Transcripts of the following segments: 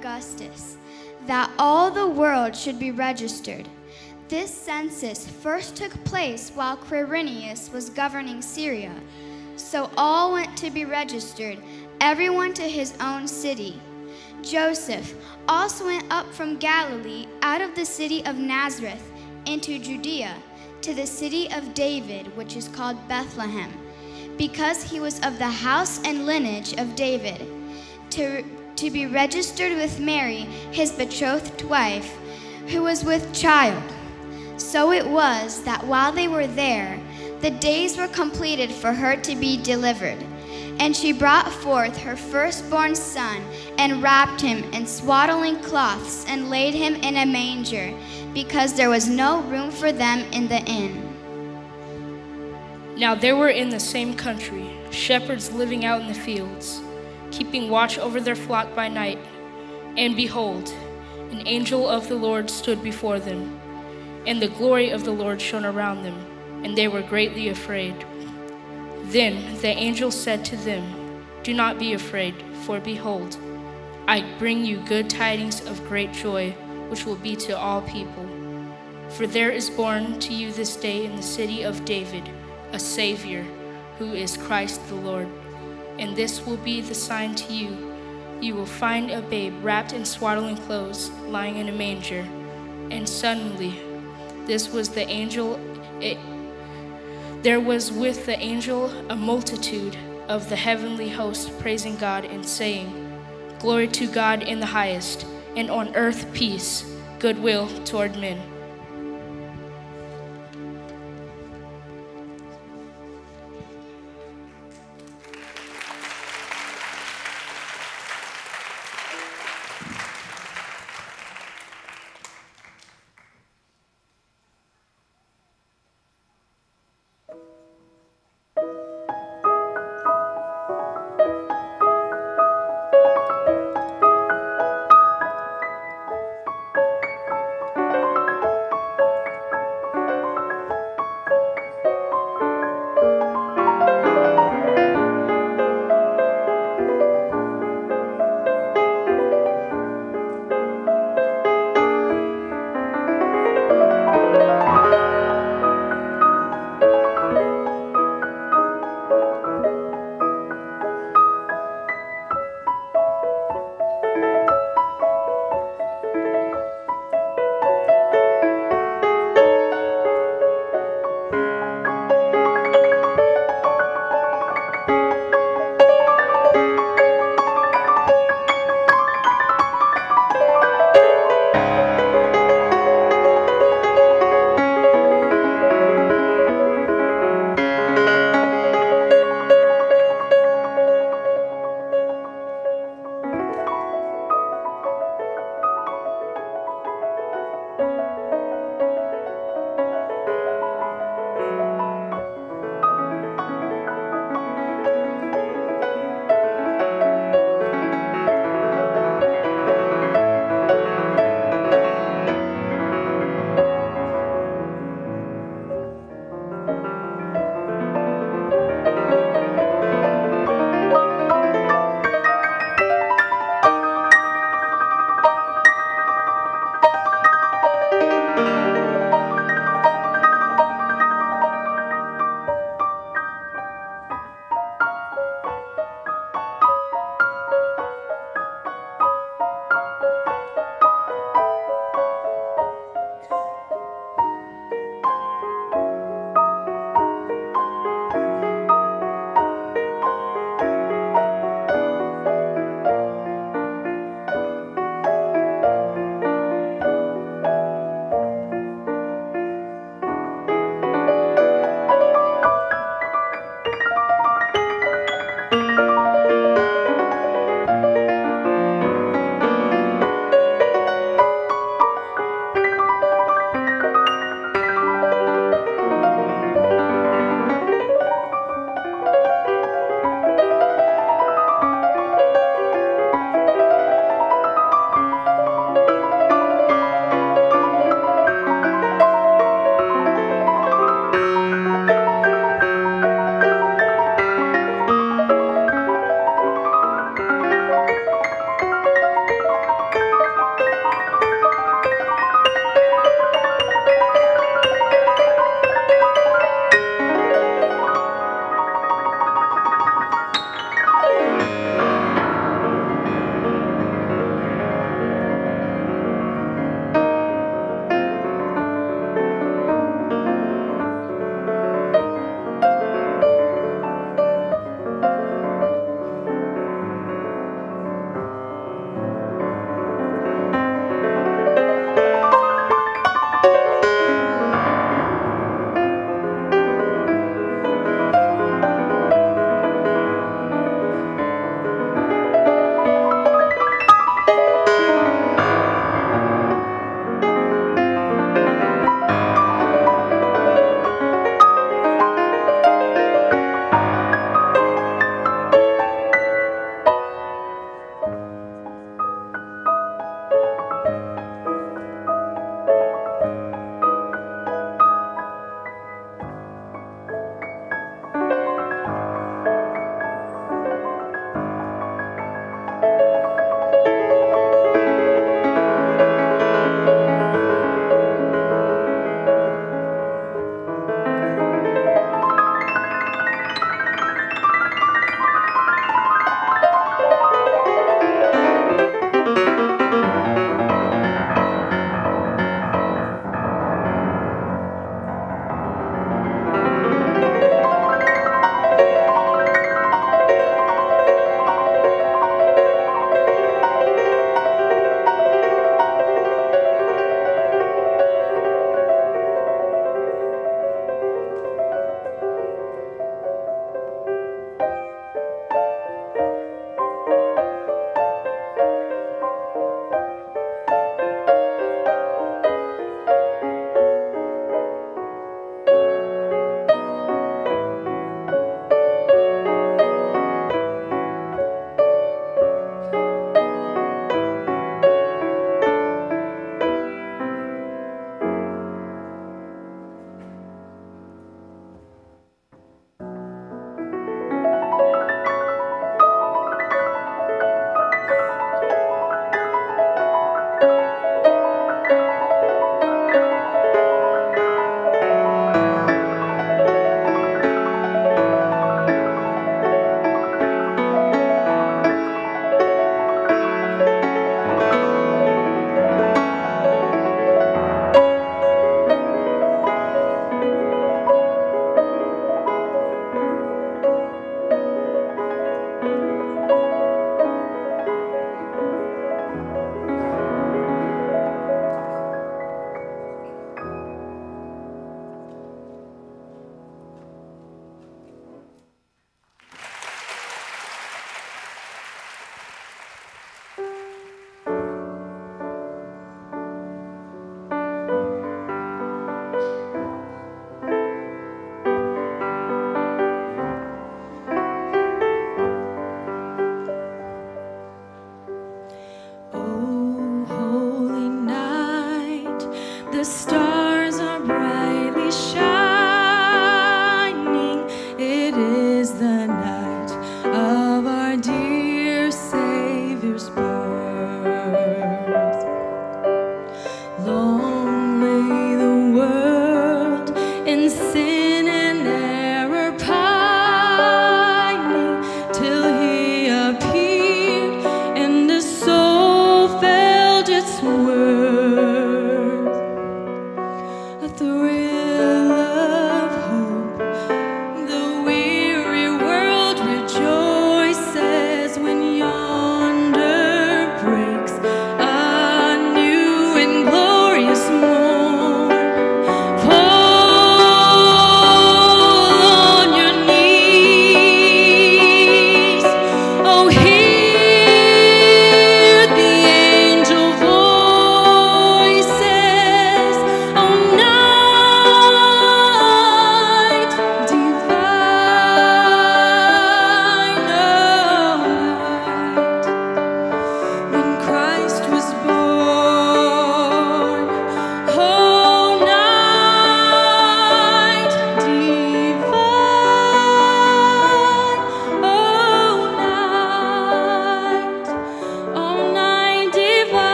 Augustus that all the world should be registered. This census first took place while Quirinius was governing Syria. So all went to be registered, everyone to his own city. Joseph also went up from Galilee out of the city of Nazareth into Judea to the city of David, which is called Bethlehem, because he was of the house and lineage of David, to, to be registered with Mary, his betrothed wife, who was with child. So it was that while they were there, the days were completed for her to be delivered. And she brought forth her firstborn son, and wrapped him in swaddling cloths, and laid him in a manger, because there was no room for them in the inn. Now there were in the same country shepherds living out in the fields, keeping watch over their flock by night. And behold, an angel of the Lord stood before them, and the glory of the Lord shone around them, and they were greatly afraid. Then the angel said to them, Do not be afraid, for behold, I bring you good tidings of great joy, which will be to all people. For there is born to you this day in the city of David a Savior, who is Christ the Lord. And this will be the sign to you. You will find a babe wrapped in swaddling clothes, lying in a manger. And suddenly, this was the angel. It, there was with the angel a multitude of the heavenly host praising God and saying, Glory to God in the highest, and on earth peace, goodwill toward men.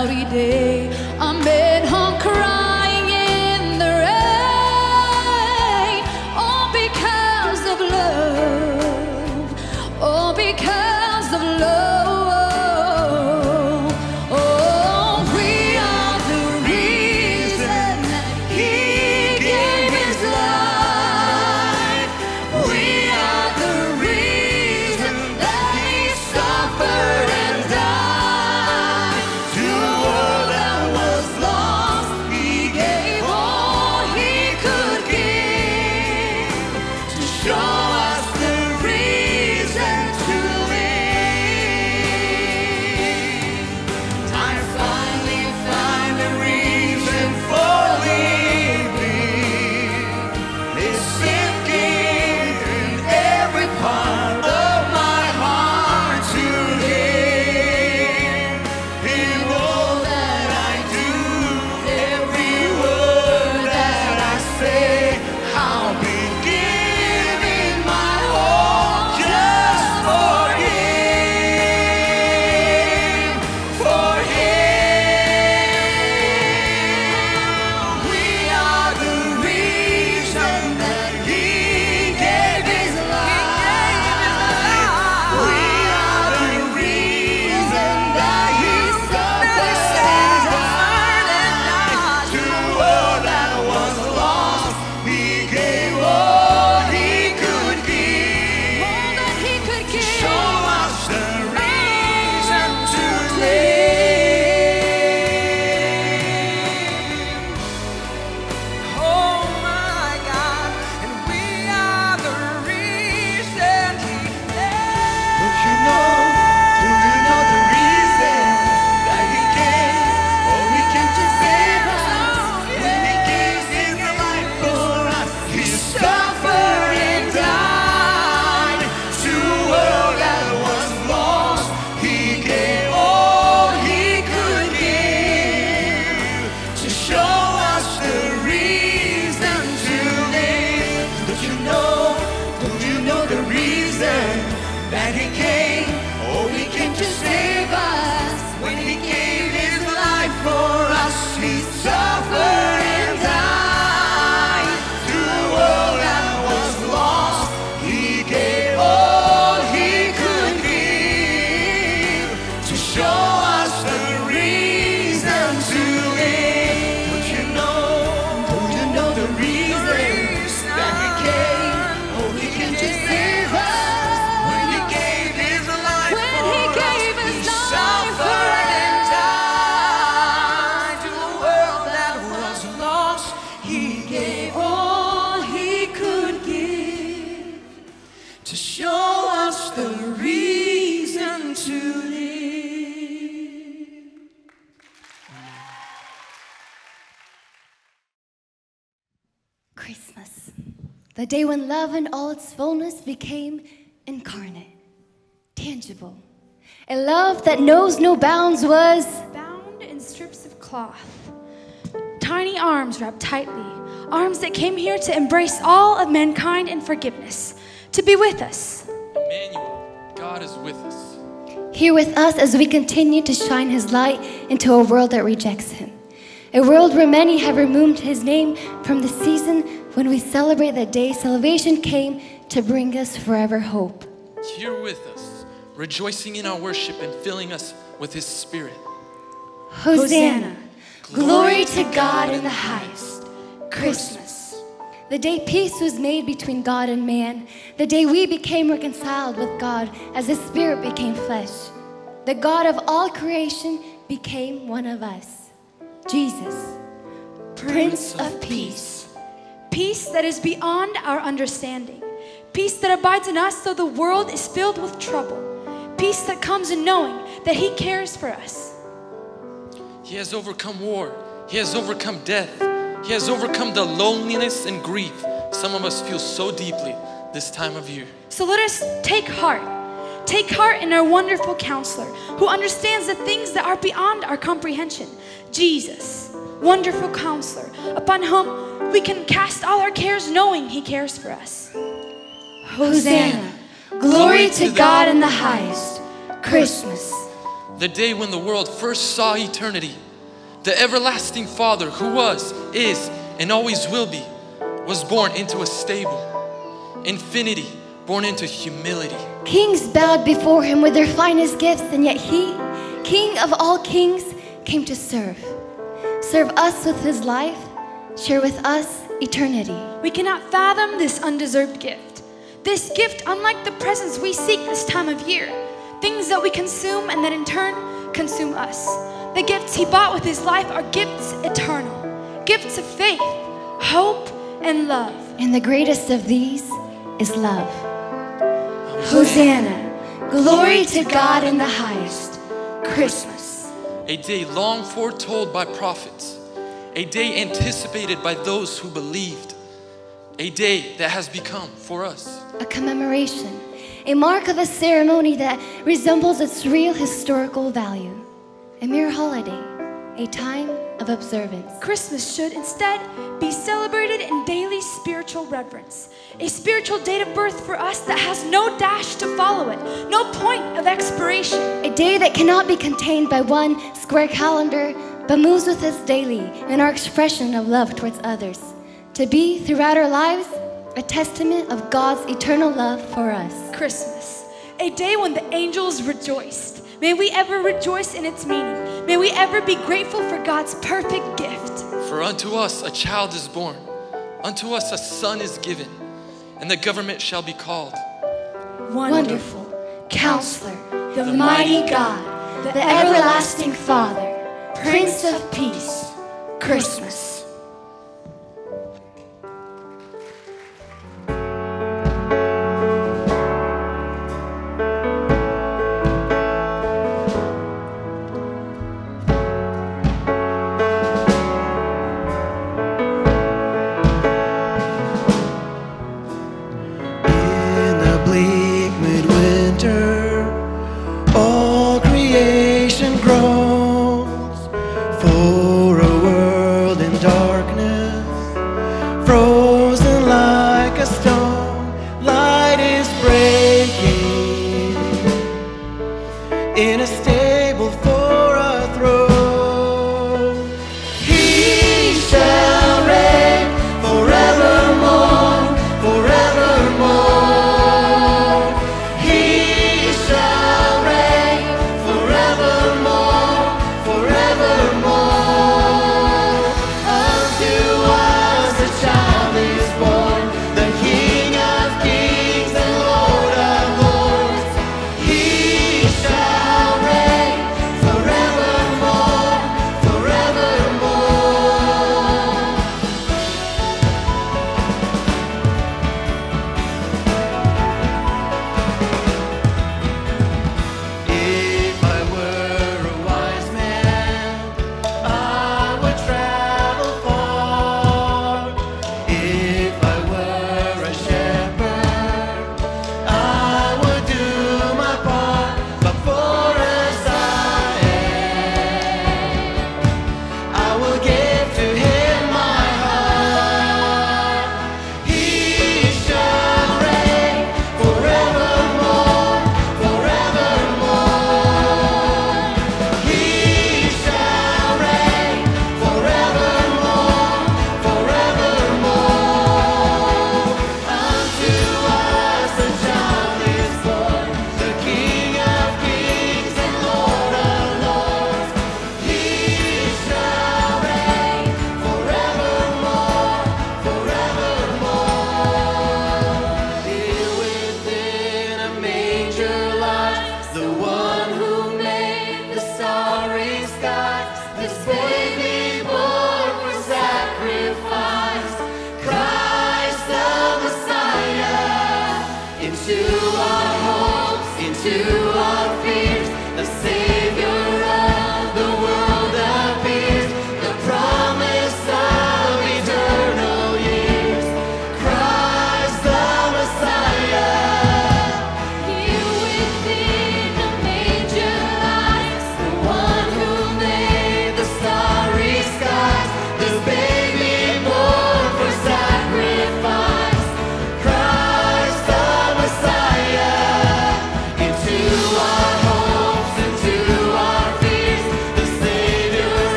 Cloudy day, I'm day when love in all its fullness became incarnate, tangible. A love that knows no bounds was Bound in strips of cloth. Tiny arms wrapped tightly. Arms that came here to embrace all of mankind in forgiveness. To be with us. Emmanuel, God is with us. here with us as we continue to shine his light into a world that rejects him. A world where many have removed his name from the season when we celebrate the day salvation came to bring us forever hope. Here with us, rejoicing in our worship and filling us with his spirit. Hosanna. Glory to God in the highest. Christmas. The day peace was made between God and man. The day we became reconciled with God as the Spirit became flesh. The God of all creation became one of us. Jesus, Prince of Peace. Peace that is beyond our understanding. Peace that abides in us though the world is filled with trouble. Peace that comes in knowing that He cares for us. He has overcome war. He has overcome death. He has overcome the loneliness and grief some of us feel so deeply this time of year. So let us take heart. Take heart in our wonderful counselor who understands the things that are beyond our comprehension. Jesus, wonderful counselor, upon whom We can cast all our cares knowing He cares for us. Hosanna. Glory to God in the highest. Christmas. The day when the world first saw eternity, the everlasting Father who was, is, and always will be, was born into a stable. Infinity born into humility. Kings bowed before him with their finest gifts, and yet he, King of all kings, came to serve. Serve us with his life, share with us eternity. We cannot fathom this undeserved gift. This gift, unlike the presents we seek this time of year, things that we consume and that in turn consume us. The gifts He bought with His life are gifts eternal, gifts of faith, hope, and love. And the greatest of these is love. Hosanna. Glory to God in the highest. Christmas. A day long foretold by prophets, a day anticipated by those who believed, a day that has become for us. A commemoration, a mark of a ceremony that resembles its real historical value. A mere holiday, a time of observance. Christmas should instead be celebrated in daily spiritual reverence. A spiritual date of birth for us that has no dash to follow it, no point of expiration. A day that cannot be contained by one square calendar, but moves with us daily in our expression of love towards others. To be, throughout our lives, a testament of God's eternal love for us. Christmas, a day when the angels rejoiced. May we ever rejoice in its meaning. May we ever be grateful for God's perfect gift. For unto us a child is born, unto us a son is given, and the government shall be called. Wonderful, Counselor, the mighty God, the everlasting Father, Prince of Peace. Christmas. In a stable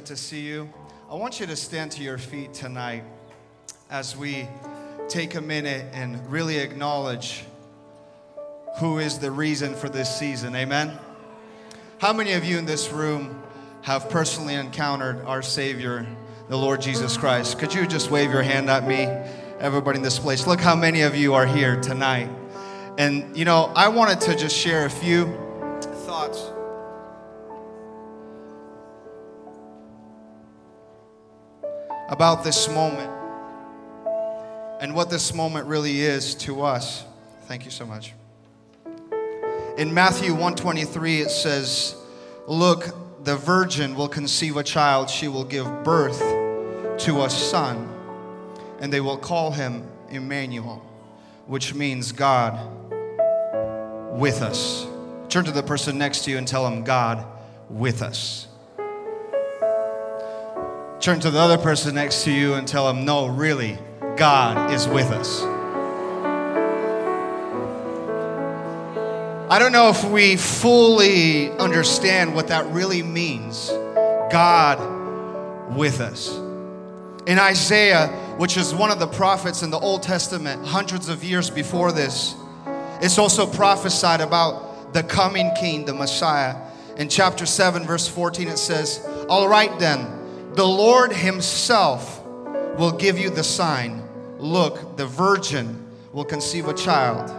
good to see you. I want you to stand to your feet tonight as we take a minute and really acknowledge who is the reason for this season. Amen. How many of you in this room have personally encountered our Savior, the Lord Jesus Christ? Could you just wave your hand at me, everybody in this place? Look how many of you are here tonight. And, you know, I wanted to just share a few thoughts. About this moment and what this moment really is to us. Thank you so much. In Matthew 123 it says, "Look, the virgin will conceive a child, she will give birth to a son, and they will call him Emmanuel, which means God with us." Turn to the person next to you and tell him, "God with us." Turn to the other person next to you and tell them, no, really, God is with us. I don't know if we fully understand what that really means. God with us. In Isaiah, which is one of the prophets in the Old Testament, hundreds of years before this, it's also prophesied about the coming king, the Messiah. In chapter 7, verse 14, it says, All right then, the Lord Himself will give you the sign. Look, the virgin will conceive a child.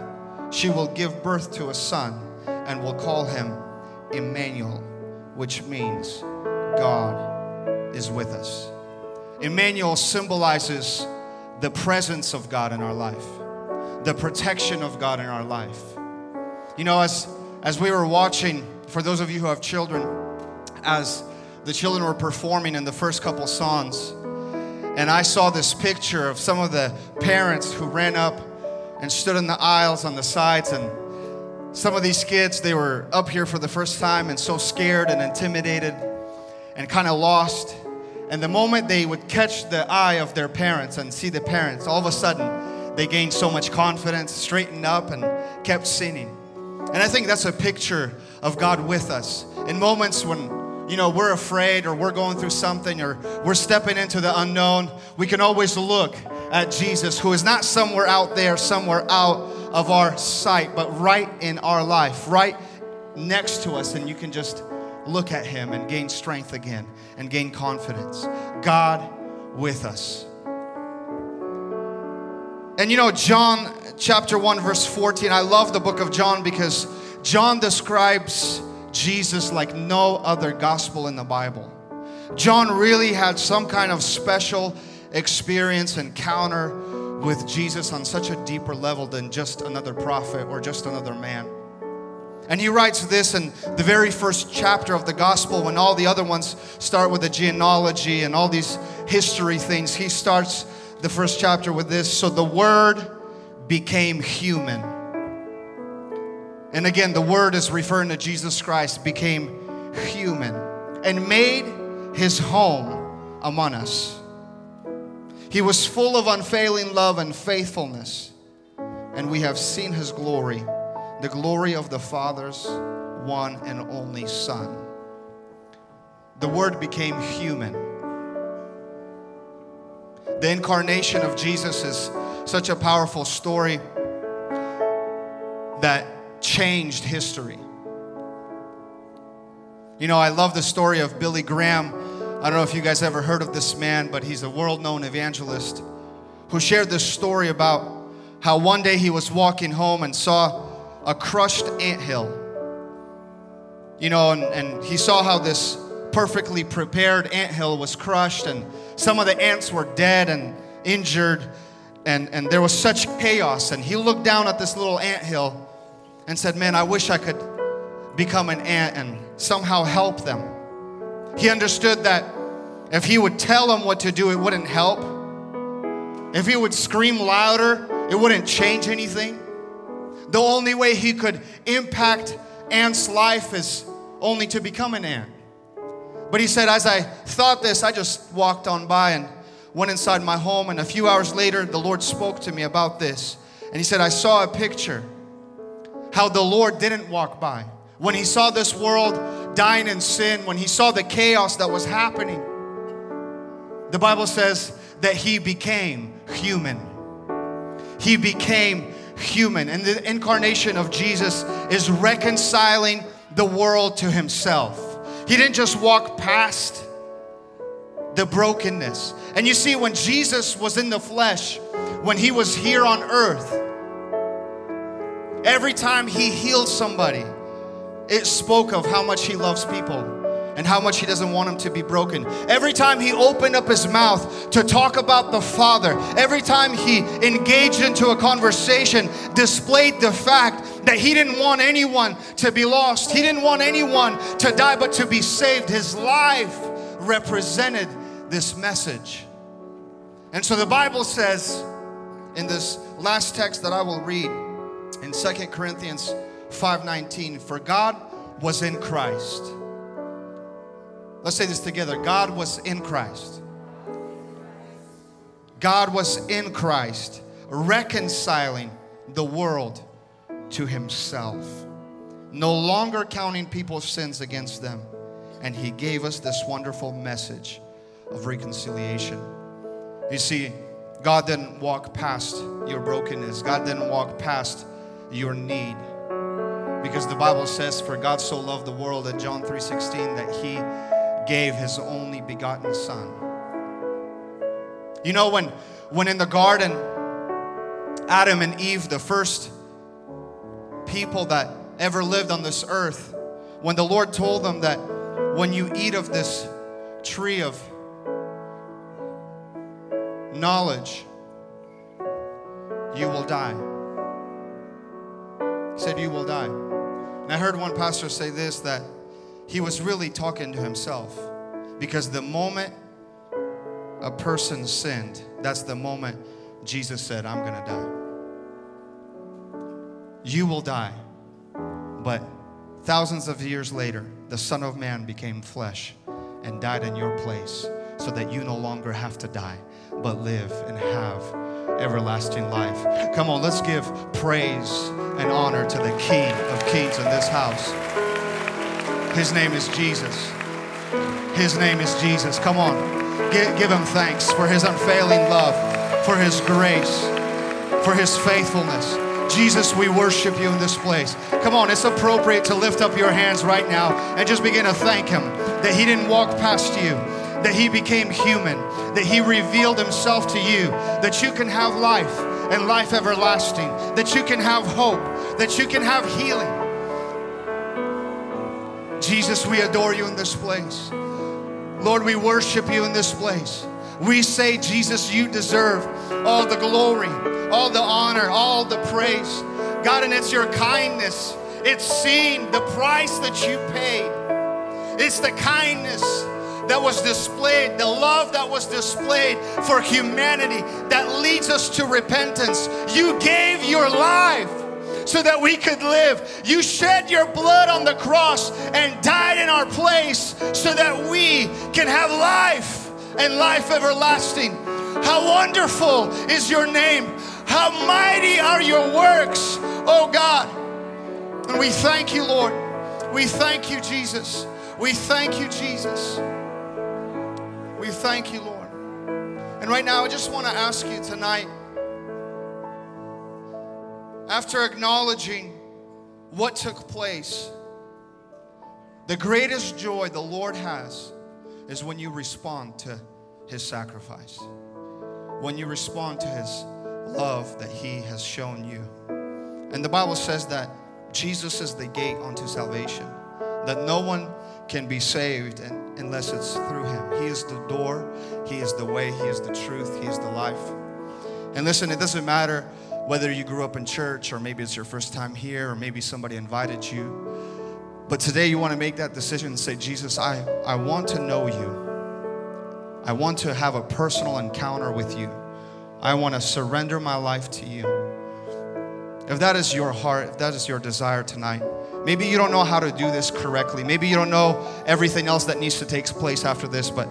She will give birth to a son and will call him Emmanuel, which means God is with us. Emmanuel symbolizes the presence of God in our life, the protection of God in our life. You know, as, as we were watching, for those of you who have children, as the children were performing in the first couple songs. And I saw this picture of some of the parents who ran up and stood in the aisles on the sides. And some of these kids, they were up here for the first time and so scared and intimidated and kind of lost. And the moment they would catch the eye of their parents and see the parents, all of a sudden they gained so much confidence, straightened up, and kept singing. And I think that's a picture of God with us in moments when you know, we're afraid or we're going through something or we're stepping into the unknown, we can always look at Jesus, who is not somewhere out there, somewhere out of our sight, but right in our life, right next to us. And you can just look at him and gain strength again and gain confidence. God with us. And you know, John chapter 1, verse 14, I love the book of John because John describes Jesus like no other gospel in the Bible. John really had some kind of special experience, encounter with Jesus on such a deeper level than just another prophet or just another man. And he writes this in the very first chapter of the gospel when all the other ones start with a genealogy and all these history things. He starts the first chapter with this So the word became human and again, the word is referring to Jesus Christ, became human and made his home among us. He was full of unfailing love and faithfulness, and we have seen his glory, the glory of the Father's one and only Son. The Word became human. The incarnation of Jesus is such a powerful story that changed history. You know, I love the story of Billy Graham. I don't know if you guys ever heard of this man, but he's a world known evangelist who shared this story about how one day he was walking home and saw a crushed ant hill. You know, and, and he saw how this perfectly prepared ant hill was crushed, and some of the ants were dead and injured, and, and there was such chaos. And he looked down at this little ant hill and said, Man, I wish I could become an ant and somehow help them. He understood that if he would tell them what to do, it wouldn't help. If he would scream louder, it wouldn't change anything. The only way he could impact Ant's life is only to become an ant. But he said, as I thought this, I just walked on by and went inside my home. And a few hours later, the Lord spoke to me about this. And he said, I saw a picture how the Lord didn't walk by. When he saw this world dying in sin, when he saw the chaos that was happening, the Bible says that he became human. He became human. And the incarnation of Jesus is reconciling the world to himself. He didn't just walk past the brokenness. And you see, when Jesus was in the flesh, when he was here on earth, every time he healed somebody, it spoke of how much he loves people and how much he doesn't want them to be broken. Every time he opened up his mouth to talk about the Father, every time he engaged into a conversation, displayed the fact that he didn't want anyone to be lost. He didn't want anyone to die, but to be saved. His life represented this message. And so the Bible says in this last text that I will read in Second Corinthians 5:19, for God was in Christ. Let's say this together. God was in Christ. God was in Christ, reconciling the world to himself, no longer counting people's sins against them. And he gave us this wonderful message of reconciliation. You see, God didn't walk past your brokenness, God didn't walk past your need. Because the Bible says, For God so loved the world in John 3:16 that he gave his only begotten son. You know, when, when in the garden, Adam and Eve, the first people that ever lived on this earth, when the Lord told them that when you eat of this tree of knowledge, you will die. He said, You will die. And I heard one pastor say this that he was really talking to himself because the moment a person sinned, that's the moment Jesus said, I'm gonna die. You will die. But thousands of years later, the Son of Man became flesh and died in your place so that you no longer have to die, but live and have everlasting life. Come on, let's give praise and honor to the King of Kings in this house. His name is Jesus. His name is Jesus. Come on, give, give him thanks for his unfailing love, for his grace, for his faithfulness. Jesus, we worship you in this place. Come on, it's appropriate to lift up your hands right now and just begin to thank him that he didn't walk past you, that he became human, that he revealed himself to you, that you can have life and life everlasting, that you can have hope, that you can have healing. Jesus, we adore you in this place. Lord, we worship you in this place. We say, Jesus, you deserve all the glory, all the honor, all the praise. God, and it's your kindness. It's seen the price that you paid. It's the kindness that was displayed, the love that was displayed for humanity that leads us to repentance. You gave your life so that we could live. You shed your blood on the cross and died in our place so that we can have life and life everlasting. How wonderful is your name! How mighty are your works, oh God! And we thank you, Lord. We thank you, Jesus. We thank you, Jesus. We thank you, Lord. And right now, I just want to ask you tonight after acknowledging what took place, the greatest joy the Lord has is when you respond to his sacrifice, when you respond to his love that he has shown you. And the Bible says that Jesus is the gate unto salvation, that no one can be saved and, unless it's through him. He is the door, he is the way, he is the truth, he is the life. And listen, it doesn't matter whether you grew up in church or maybe it's your first time here or maybe somebody invited you. But today you want to make that decision and say, Jesus, I, I want to know you. I want to have a personal encounter with you. I want to surrender my life to you. If that is your heart, if that is your desire tonight, maybe you don't know how to do this correctly. Maybe you don't know everything else that needs to take place after this, but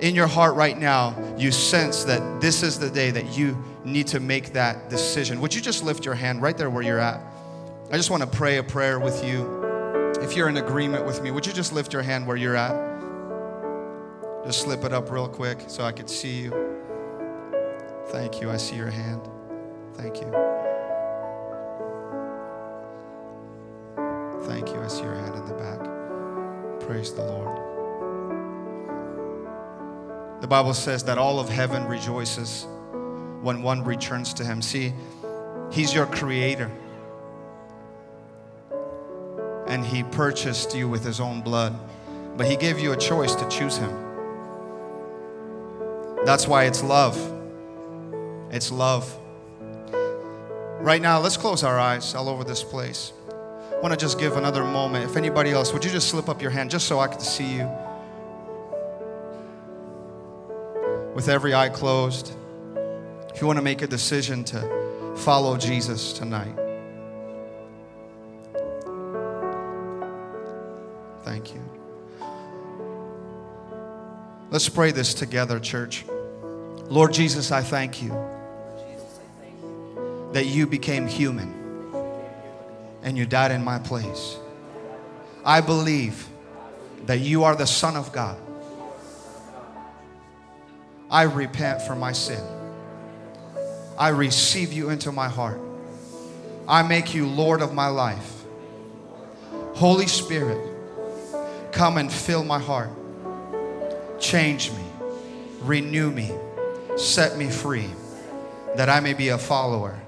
in your heart right now, you sense that this is the day that you need to make that decision. Would you just lift your hand right there where you're at? I just want to pray a prayer with you. if you're in agreement with me, would you just lift your hand where you're at? Just slip it up real quick so I could see you. Thank you. I see your hand. Thank you. Thank you. I see your hand in the back. Praise the Lord. The Bible says that all of heaven rejoices when one returns to Him. See, He's your creator. And He purchased you with His own blood. But He gave you a choice to choose Him. That's why it's love. It's love. Right now, let's close our eyes all over this place. I want to just give another moment. If anybody else, would you just slip up your hand just so I can see you? With every eye closed, if you want to make a decision to follow Jesus tonight. Thank you. Let's pray this together, church. Lord Jesus, I thank you that you became human and you died in my place. I believe that you are the Son of God. I repent for my sin. I receive you into my heart. I make you Lord of my life. Holy Spirit, come and fill my heart. Change me, renew me, set me free, that I may be a follower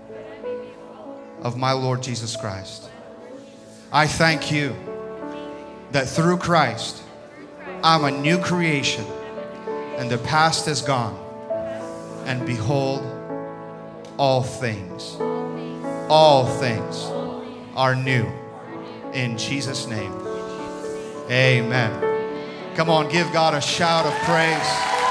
of my Lord Jesus Christ. I thank you that through Christ, I'm a new creation and the past is gone. And behold, all things, all things are new. In Jesus' name, amen. Come on, give God a shout of praise.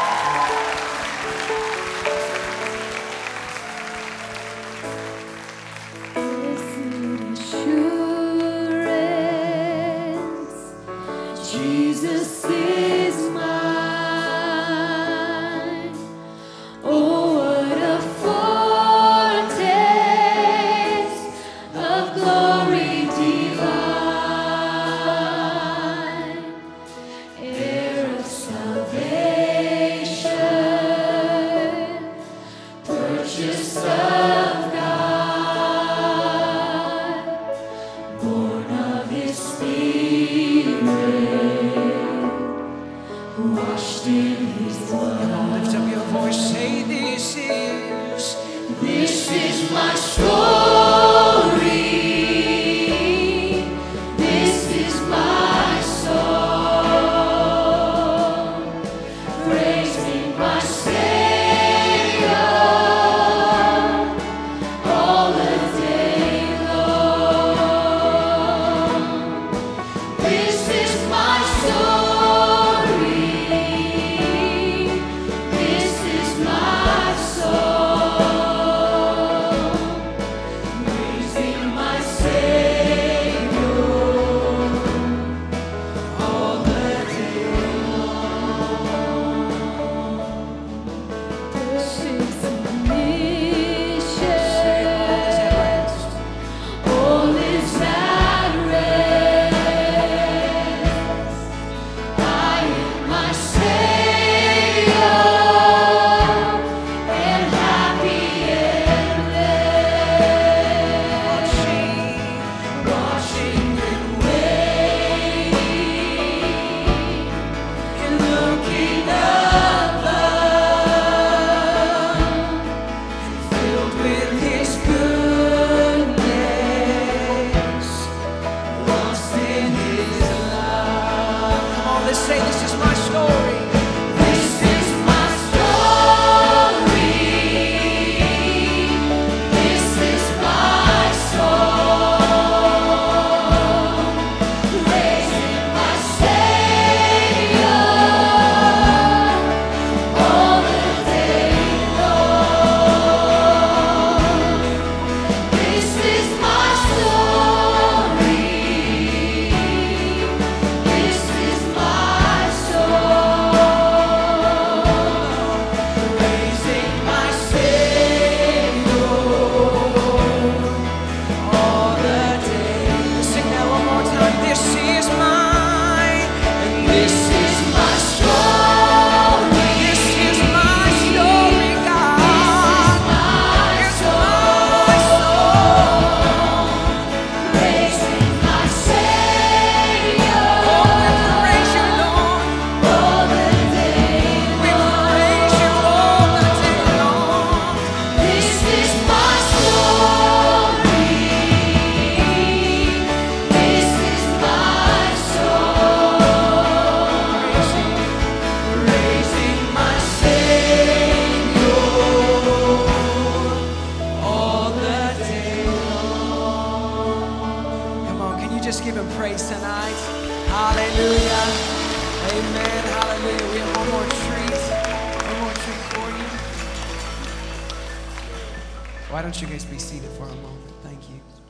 Why don't you guys be seated for a moment? Thank you.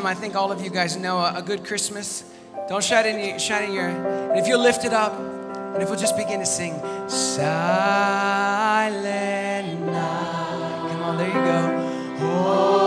hymn I think all of you guys know, A Good Christmas. Don't shout in, your, shout in your, and if you'll lift it up, and if we'll just begin to sing, Silent Night. Come on, there you go. Oh.